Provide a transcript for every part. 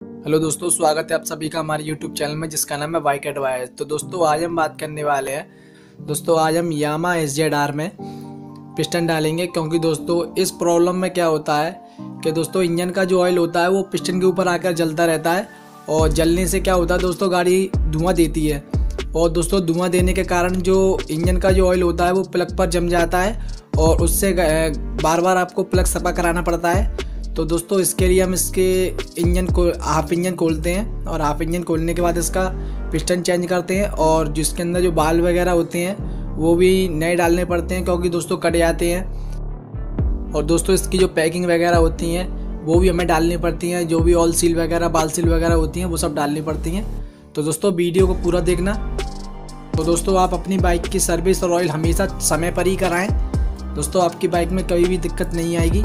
Hello दोस्तों, स्वागत है आप सभी का हमारे यूट्यूब चैनल में, जिसका नाम है वाइक एडवाइस तो दोस्तों, आज हम बात करने वाले हैं। दोस्तों, आज हम यामा एस में पिस्टन डालेंगे, क्योंकि दोस्तों, इस प्रॉब्लम में क्या होता है कि दोस्तों, इंजन का जो ऑयल होता है, वो पिस्टन के ऊपर आकर जलता रहता है, और जलने से क्या होता है, दोस्तों, गाड़ी धुआँ देती है। और दोस्तों, धुआँ देने के कारण जो इंजन का जो ऑयल होता है, वो प्लग पर जम जाता है, और उससे बार बार आपको प्लग सफ़ा कराना पड़ता है। तो दोस्तों, इसके लिए हम इसके इंजन को, हाफ़ इंजन खोलते हैं और हाफ़ इंजन खोलने के बाद इसका पिस्टन चेंज करते हैं और जिसके अंदर जो बाल वगैरह होते हैं, वो भी नए डालने पड़ते हैं क्योंकि दोस्तों कट जाते हैं। और दोस्तों, इसकी जो पैकिंग वगैरह होती हैं, वो भी हमें डालनी पड़ती हैं। जो भी ऑल सील वगैरह, बाल सील वगैरह होती हैं, वो सब डालनी पड़ती हैं। तो दोस्तों, वीडियो को पूरा देखना। तो दोस्तों, आप अपनी बाइक की सर्विस और ऑयल हमेशा समय पर ही कराएँ। दोस्तों, आपकी बाइक में कभी भी दिक्कत नहीं आएगी।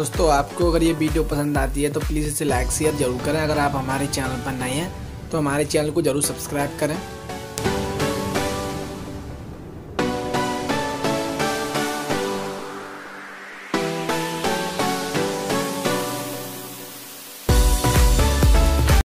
दोस्तों, आपको अगर ये वीडियो पसंद आती है तो प्लीज़ इसे लाइक शेयर ज़रूर करें। अगर आप हमारे चैनल पर नए हैं तो हमारे चैनल को ज़रूर सब्सक्राइब करें।